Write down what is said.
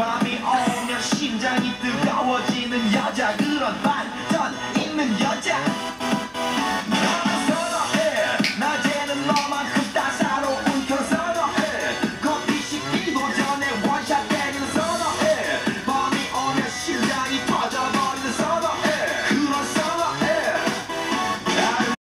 밤이 오면 심장이 뜨거워지는 여자 그런